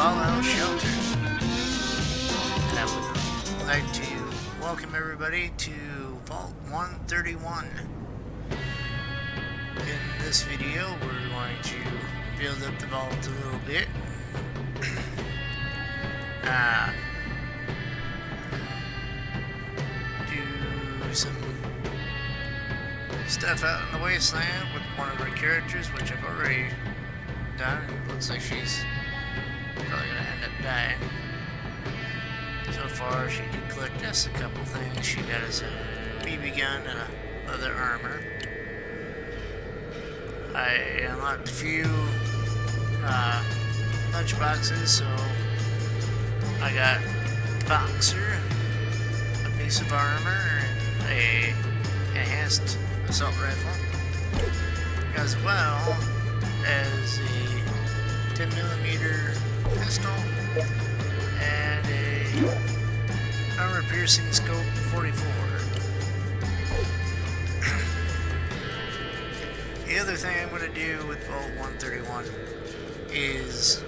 Fallout Shelter. And I would like to welcome everybody to Vault 131. In this video, we're going to build up the vault a little bit. Do some stuff out in the wasteland with one of our characters, which I've already done. It looks like she's probably gonna end up dying. So far, she did collect us a couple things. She got us a BB gun and a leather armor. I unlocked a few uh, lunch boxes, so I got boxer, a piece of armor, a enhanced assault rifle, as well as a 10 millimeter pistol and a armor piercing scope 44. the other thing I'm going to do with Vault 131 is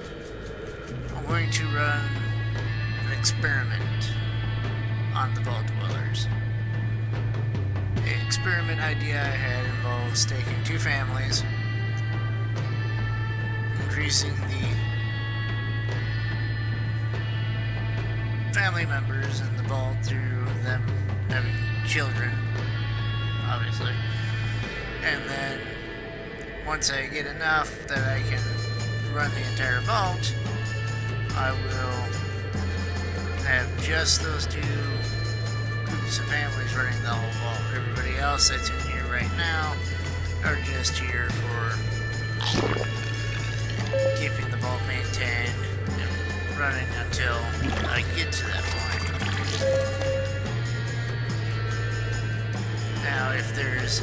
I'm going to run experiment on the Vault Dwellers. The experiment idea I had involves taking two families, increasing the family members in the vault through them having children, obviously. And then once I get enough that I can run the entire vault, I will have just those two groups of families running the whole vault. Everybody else that's in here right now are just here for keeping the vault maintained and running until I get to that point. Now, if there's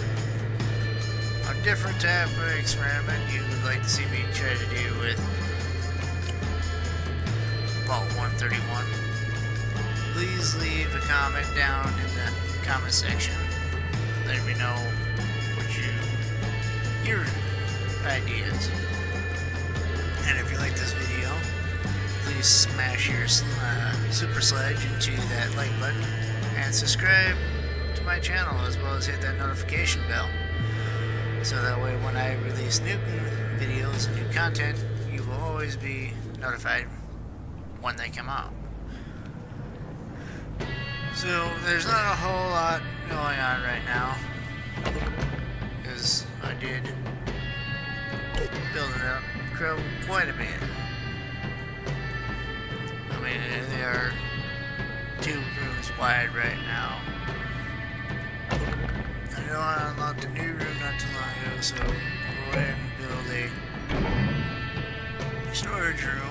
a different type of experiment you would like to see me try to do with Vault 131, please leave a comment down in the comment section. Let me know what you your ideas. And if you like this video, please smash your uh, super sledge into that like button and subscribe to my channel as well as hit that notification bell. So that way when I release new videos and new content, you will always be notified when they come out. So there's not a whole lot going on right now. Because I did build it up quite a bit. I mean, they are two rooms wide right now. I know I unlocked a new room not too long ago, so go ahead and build a storage room,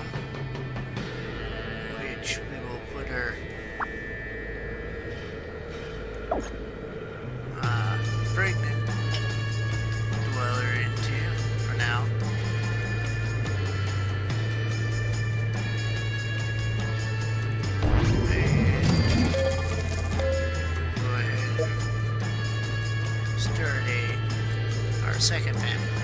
second family.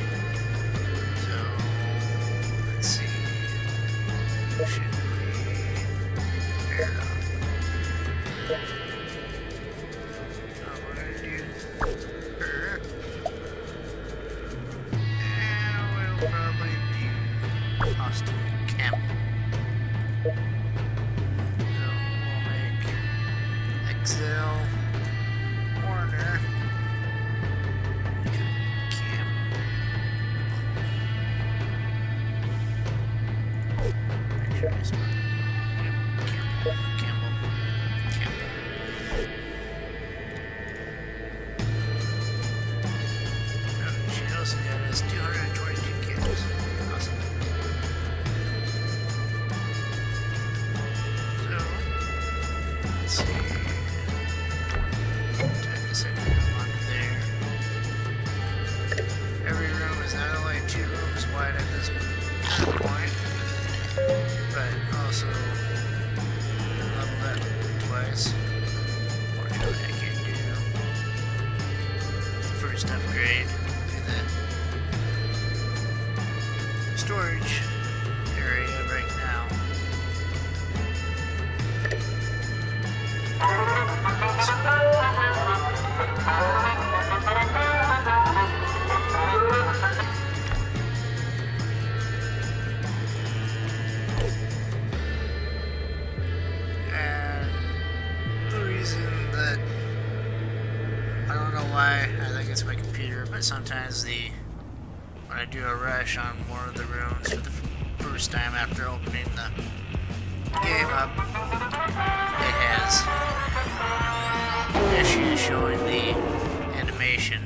But sometimes the when I do a rush on one of the rooms for the first time after opening the game up, it has issues showing the animation.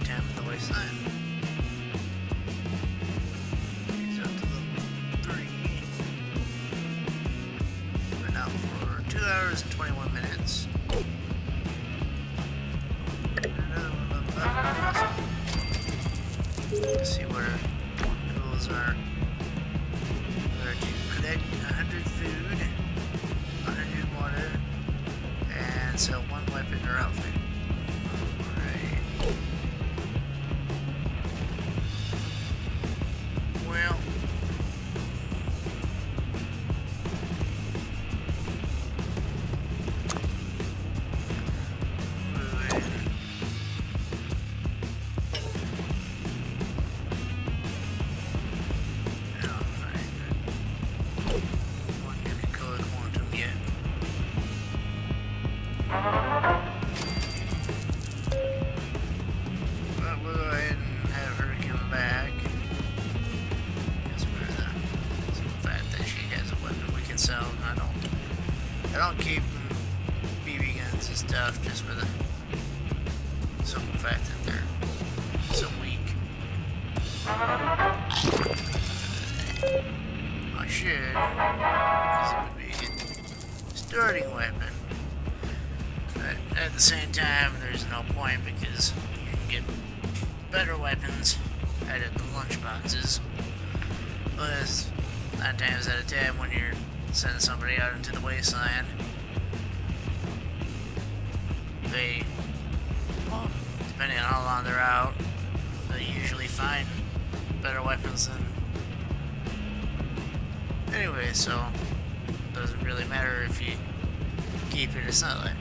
It's the wasteland. Stuff just for the simple fact that they're so weak. I should, because it would be a good starting weapon. But at the same time, there's no point because you can get better weapons out of the lunch boxes. But nine times out of ten, when you're sending somebody out into the wasteland, they, depending on how long they're out, they usually find better weapons than Anyway, so doesn't really matter if you keep it. It's not like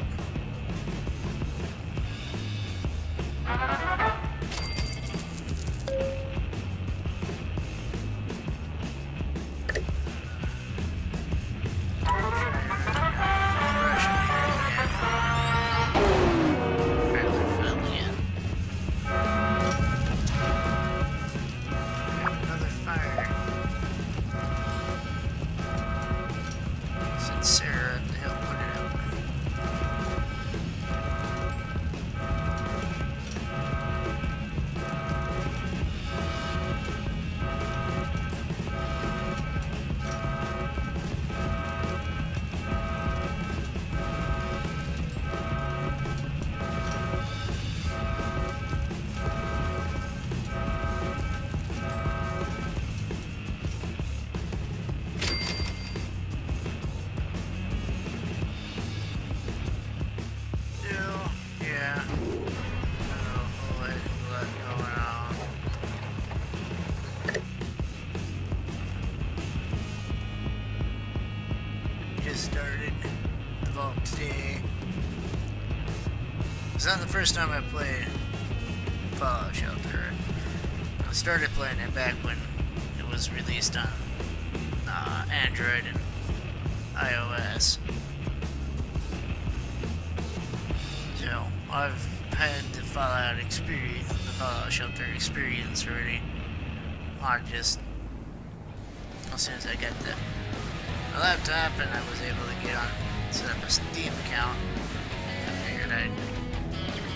first time I played Fallout Shelter. I started playing it back when it was released on uh, Android and iOS. So I've had the Fallout experience, the Fallout Shelter experience already. I just, as soon as I got the, laptop and I was able to get on, set up a Steam account, I figured I'd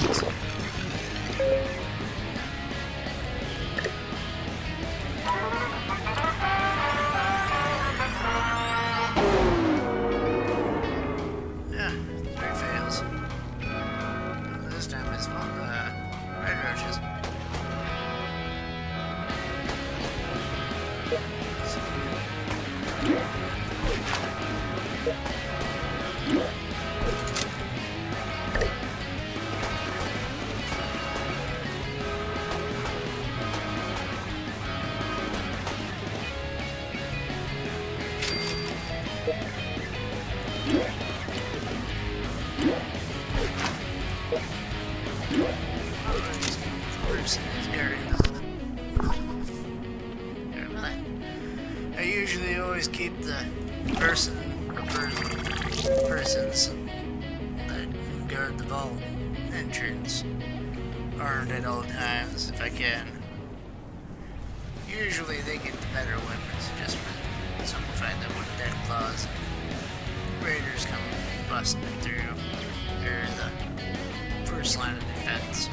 options. busting through. The first line of defense.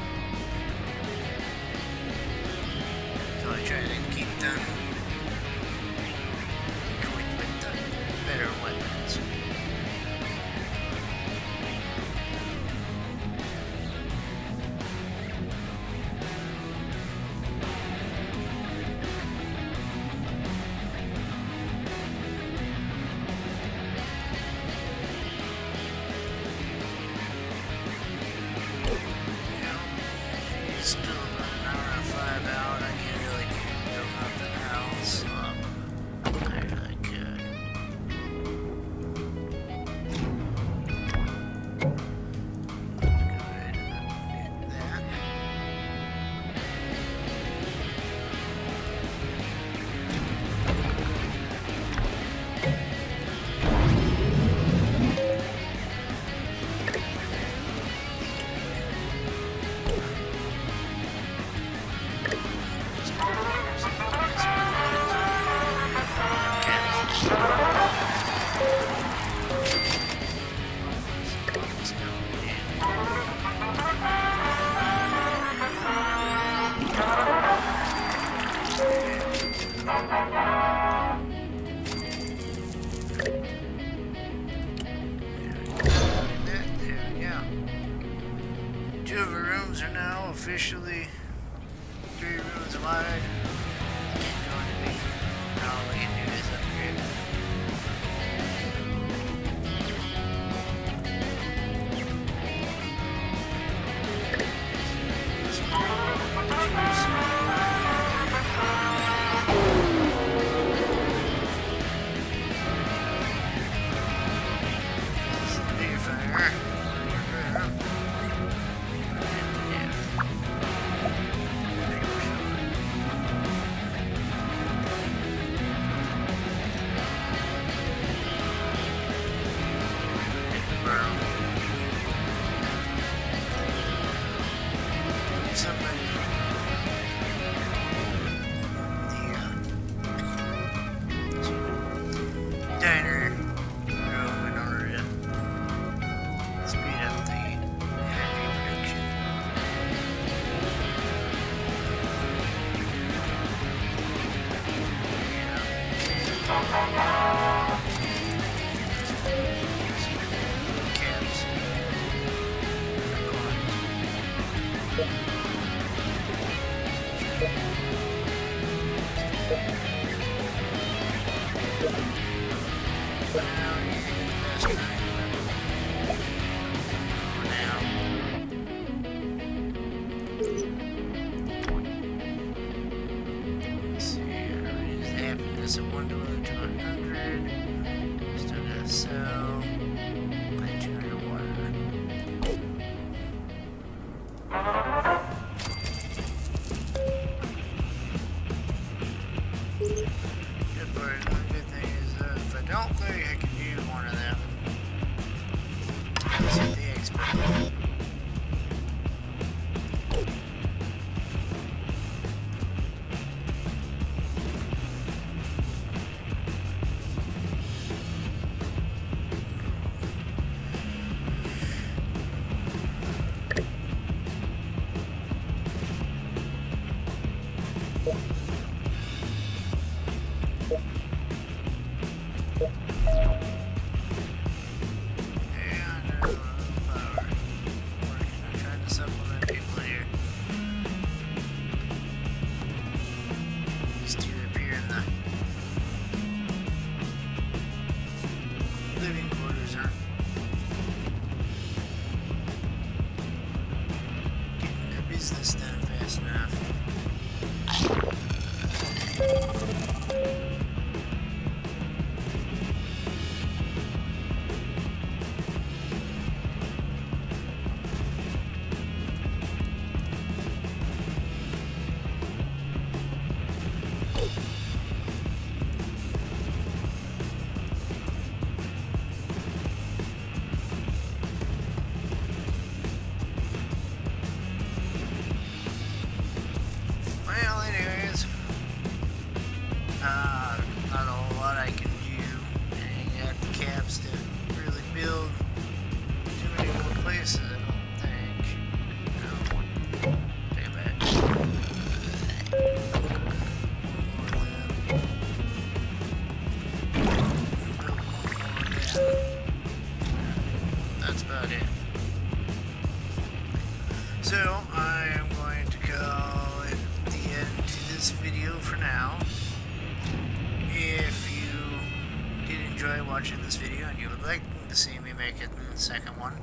Watching this video and you would like to see me make it in the second one,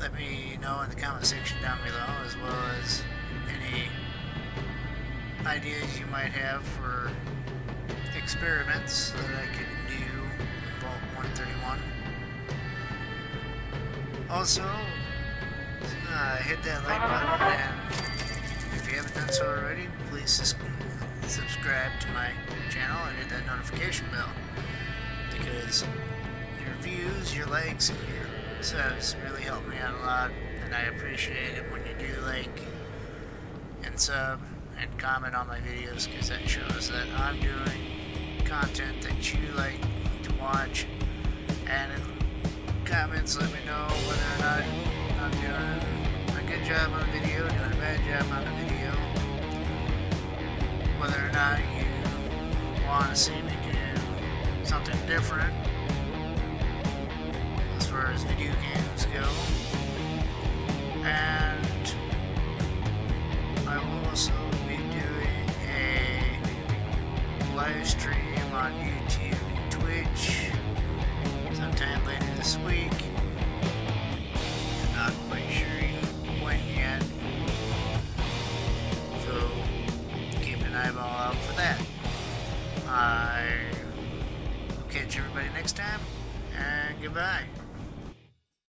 let me know in the comment section down below as well as any ideas you might have for experiments that I could do in Vault 131. Also, uh, hit that like button and if you haven't done so already, please subscribe to my channel and hit that notification bell because your views, your likes, and your subs really help me out a lot, and I appreciate it when you do like and sub and comment on my videos because that shows that I'm doing content that you like to watch, and in comments let me know whether or not I'm doing uh, a good job on the video, doing a bad job on the video, whether or not you want to see me do something different as far as video games go. And I will also be doing a live stream on YouTube and Twitch sometime later Week, not quite sure when yet. So keep an eye out for that. I will catch everybody next time, and goodbye.